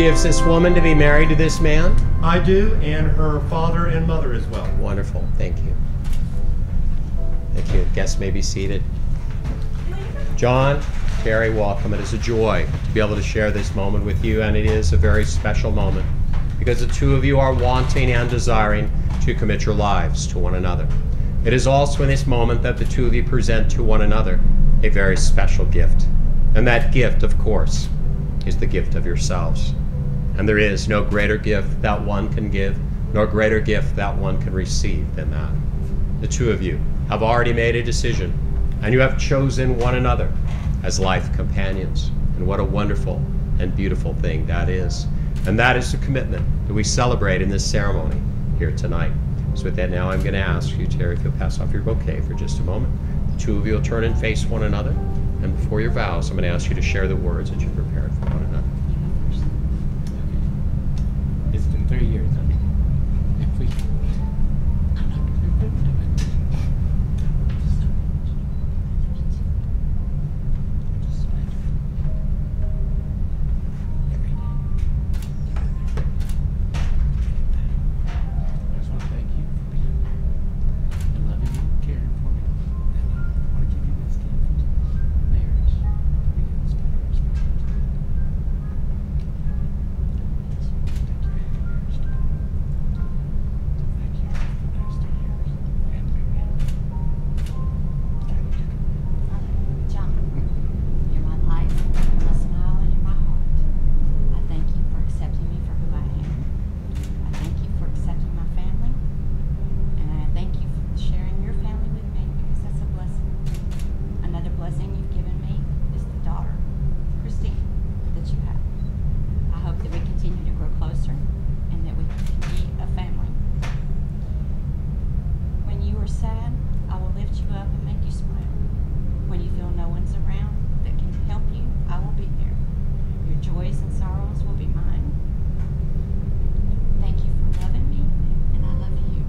Gives this woman to be married to this man? I do, and her father and mother as well. Wonderful. Thank you. Thank you. Guests may be seated. John, very welcome. It is a joy to be able to share this moment with you, and it is a very special moment because the two of you are wanting and desiring to commit your lives to one another. It is also in this moment that the two of you present to one another a very special gift. And that gift, of course, is the gift of yourselves. And there is no greater gift that one can give, nor greater gift that one can receive than that. The two of you have already made a decision, and you have chosen one another as life companions. And what a wonderful and beautiful thing that is. And that is the commitment that we celebrate in this ceremony here tonight. So, with that, now I'm going to ask you, Terri, if you'll pass off your bouquet for just a moment. The two of you will turn and face one another. And before your vows, I'm going to ask you to share the words that you've prepared for one another. It's been three years. If we, I just want to thank you for being there and loving me, caring for me. And I want to give you this gift, marriage, to begin this marriage. Thank you for the next three years and Vivian. John, you're my life, you're my smile, and you're my heart. I thank you for accepting me for who I am. I thank you for accepting my family. And I thank you for sharing your family with me because that's a blessing. Another blessing you've given me is the daughter, Christine, that you have. I hope that we continue to grow closer and that we can be a family. When you are sad, I will lift you up and make you smile. When you feel no one's around that can help you, I will be there. Your joys and sorrows will be mine. Thank you for loving me, and I love you.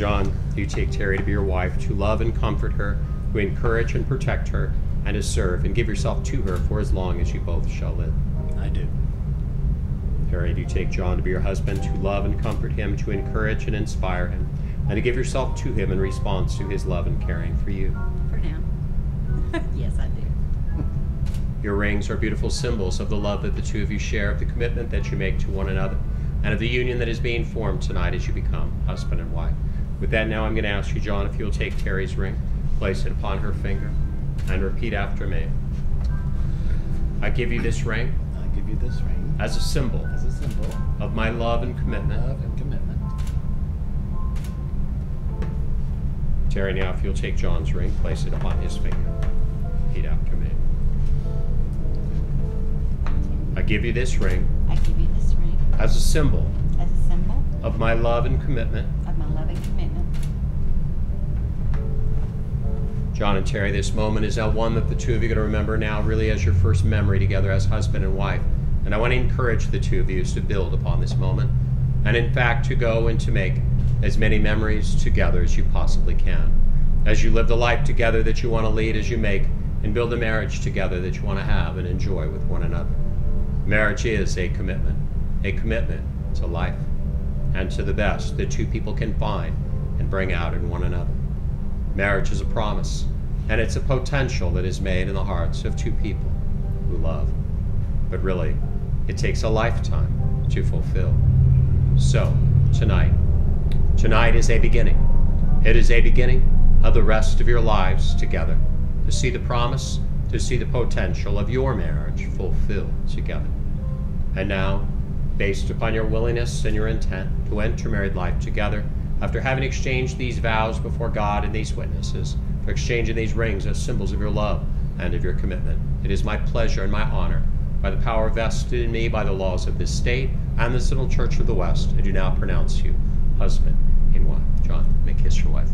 John, do you take Terri to be your wife, to love and comfort her, to encourage and protect her, and to serve and give yourself to her for as long as you both shall live. I do. Terri, do you take John to be your husband, to love and comfort him, to encourage and inspire him, and to give yourself to him in response to his love and caring for you? For now. yes, I do. Your rings are beautiful symbols of the love that the two of you share, of the commitment that you make to one another, and of the union that is being formed tonight as you become husband and wife. With that, now I'm going to ask you, John, if you'll take Terri's ring, place it upon her finger, and repeat after me. I give you this ring I give you this ring as a symbol as a symbol of my love and of commitment. love and commitment. Terri, now if you'll take John's ring, place it upon his finger. Repeat after me. I give you this ring I give you this ring as a symbol as a symbol of my love and commitment. John and Terri, this moment is now one that the two of you are going to remember now, really as your first memory together as husband and wife. And I want to encourage the two of you to build upon this moment, and in fact, to go and to make as many memories together as you possibly can. As you live the life together that you want to lead, as you make and build a marriage together that you want to have and enjoy with one another. Marriage is a commitment, a commitment to life and to the best that two people can find and bring out in one another. Marriage is a promise, and it's a potential that is made in the hearts of two people who love. But really, it takes a lifetime to fulfill. So, tonight, tonight is a beginning. It is a beginning of the rest of your lives together to see the promise, to see the potential of your marriage fulfilled together. And now, based upon your willingness and your intent to enter married life together, after having exchanged these vows before God and these witnesses, for exchanging these rings as symbols of your love and of your commitment, it is my pleasure and my honor, by the power vested in me by the laws of this state and this little church of the West, I do now pronounce you husband and wife. John, may kiss your wife.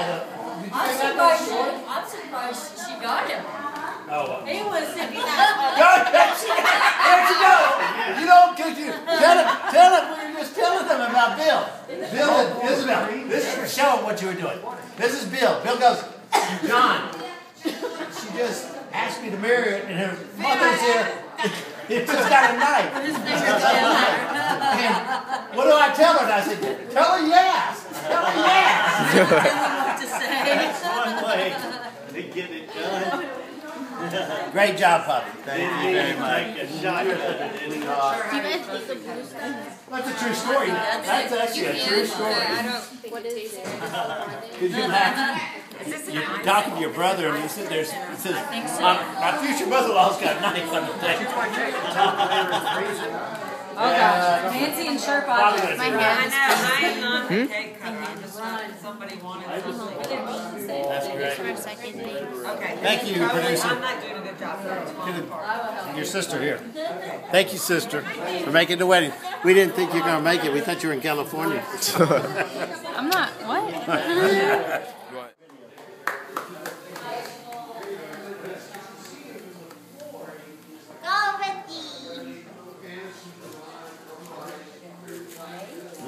Had a. Did you I'm pick up that surprised, she. I'm surprised she got him. Oh. He was sitting Go, there she go. There she go. You don't, cause you tell him, tell him we were just telling them about Bill. Bill and Isabel. This is for show what you were doing. This is Bill. Bill goes, John. She just asked me to marry her, and her mother's here. It just got a knife. his Just fingers got a down knife. And what do I tell her? And I said, tell her yes. Tell her yes. there. what to say. one way to get it done. Great job, puppy. Thank you very much. Like a shotgun. That's a true story. That's actually a true story. Because you laugh. You're talking to your brother, and he said, "There's," he says, my, "My future mother-in-law's got a knife on the thing." Oh gosh, Nancy and Sherpa. My do hand I know, I am on the cake cutter, I'm just trying, somebody wanted something. That's great. Okay. Thank you, producer. I'm not doing a good job, so it's falling apart. Your sister here. Thank you, sister, for making the wedding. We didn't think you were gonna make it. We thought you were in California. I'm not. What? Go, Ricky.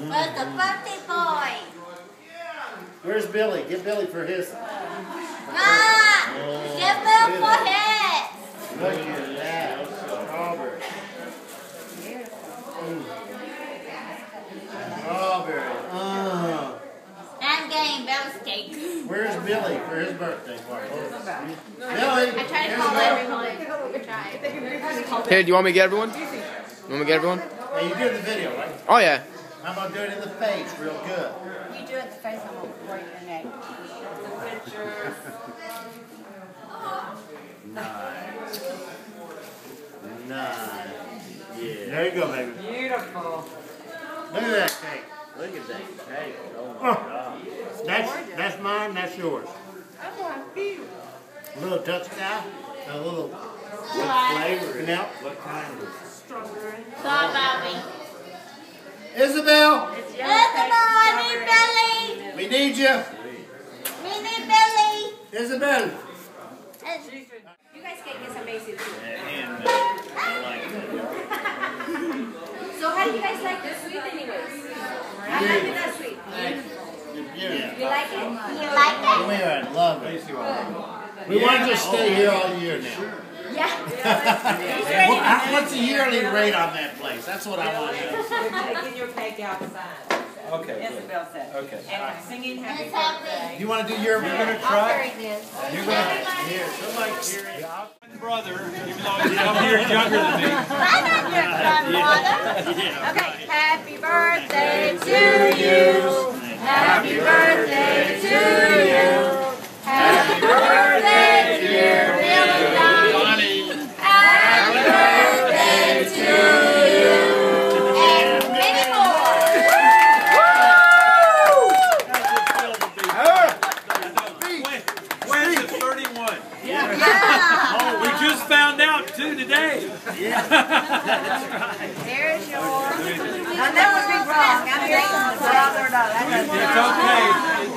Where's the birthday boy? Where's Billy? Get Billy for his. Ah, Ma, give Bill for his. Look at that. Strawberry. Strawberry. Oh. I'm getting Bill's cake. Where's Billy for his birthday party? Billy. I try to here's call Bill. everyone. I try. Here, do you want me to get everyone? You want me to get everyone? Now you did the video, right? Oh yeah. How about doing it in the face real good? You do it in the face, I'm gonna break your neck. Pictures. Nice. Nice. Yeah. There you go, baby. Beautiful. Look at that cake. Look at that cake. Oh my oh. God. That's that's mine. That's yours. That's what I feel. A little Tuscany. A little. What flavor? is it? What kind of? Strawberry. Strawberry. Isabel, It's Isabel, I need Billy. we need you. We need Billy. Isabel. You guys can get some basic too. And uh, I like it. So how do you guys like the sweet anyways? I like it that sweet. Yeah. You like it? You like it? We are in love. it. We want you to stay here all year now. Yeah. What- how- What's the yearly rate on that place? That's what I want to know. We're taking your cake outside. Okay. Isabel said. Okay. And singing happy birthday. You want to do your? You're gonna I'll try. carry. You're gonna. Here, somebody hear it. Brother, even though he's some years younger than me. I'm not your grandmother. Okay, happy birthday to you. Happy birthday to you. There's yours. That would be wrong. I'm dating the brother. No, that doesn't It's okay.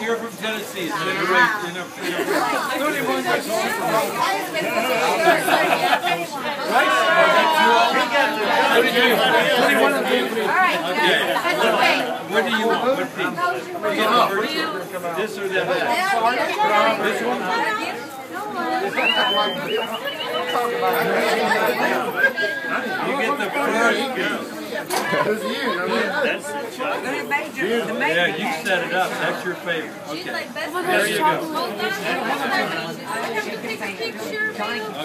You're from Tennessee. It's been a race. You know, you know. 31 years old. What did you? 21. Okay. What do you want? What piece? You get the first one. This or that? This one? You get the first Yeah, you set it up. That's your favorite. Okay. There you go.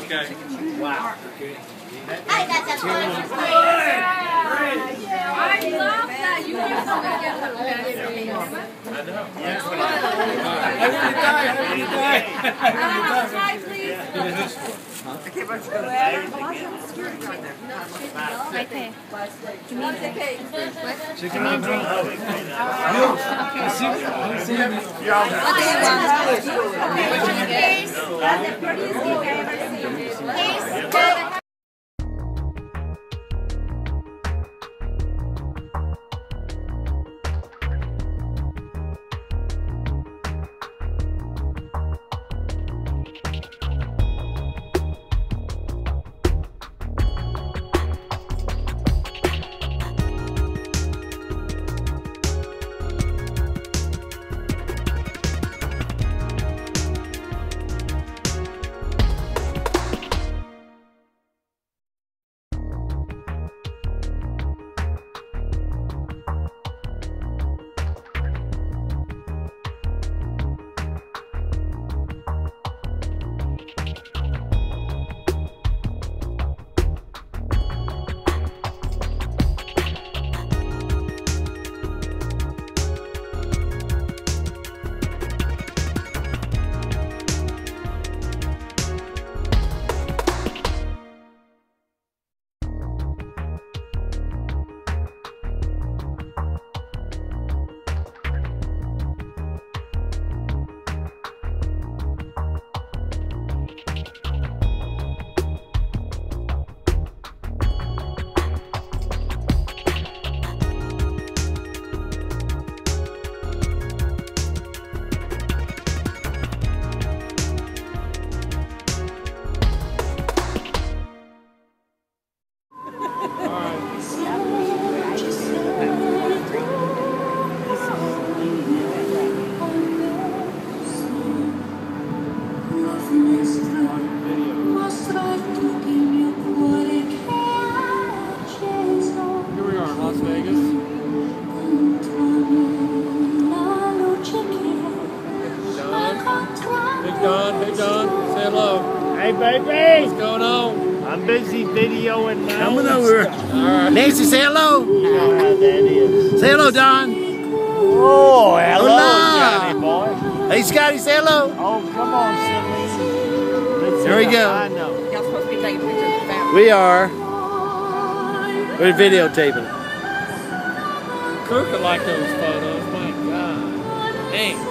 Okay. Hey, that's. I love that. You give somebody get the best. Hi, please. Right there. Give me the cake. Here's the prettiest gift I ever seen. Don. Big Don. Big Don. Say hello. Hey, baby. What's going on? I'm busy videoing now. Coming over. Nancy, say hello. Say hello, Don. Oh, hello, Hola. Johnny boy. Hey, Scotty, say hello. Oh, come on, silly. Let's There we go. I know. Y'all supposed to be taking pictures of the family. We are. We're videotaping. Kirk would like those photos. My God. Hey.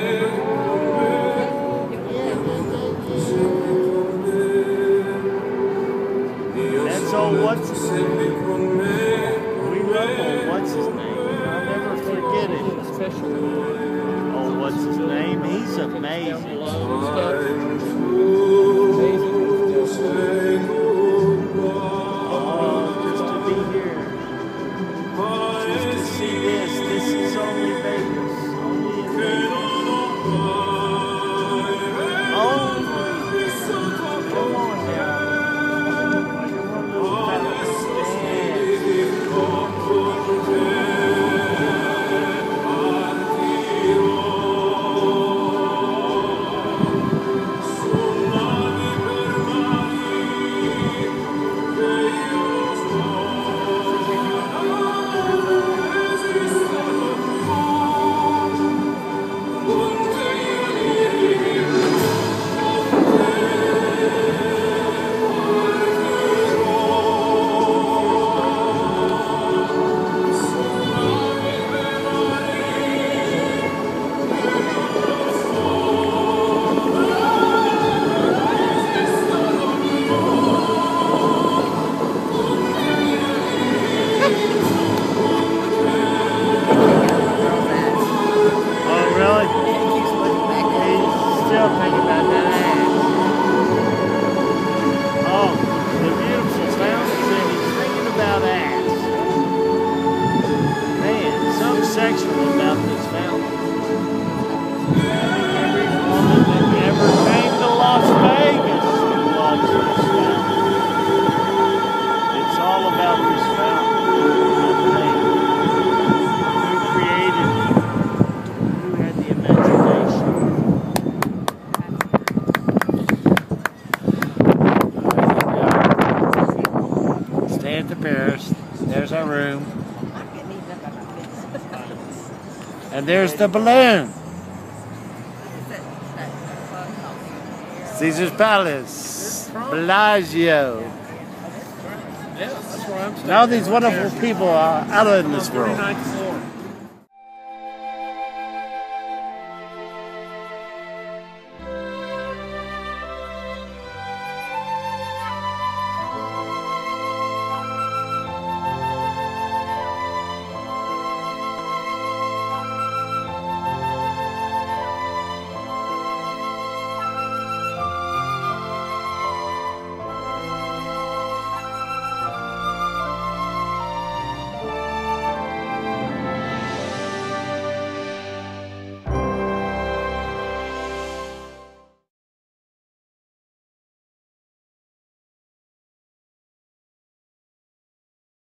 That's what's his name? We love old what's his name? I'll never forget it. Oh, what's his name? He's amazing. Below and stuff. Amazing. Oh, just to be here. Just to see this. This is only Vegas. And there's the balloon. Caesar's Palace. Bellagio. Yeah, that's where I'm staying. And all these wonderful people are out in this world. 39th floor.